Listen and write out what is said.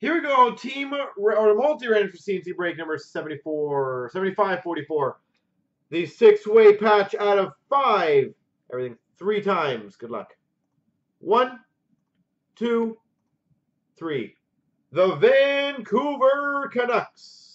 Here we go. Team or multi-range for CNC break number 74, 75, 44. The six-way patch out of five. Everything three times. Good luck. One, two, three. The Vancouver Canucks.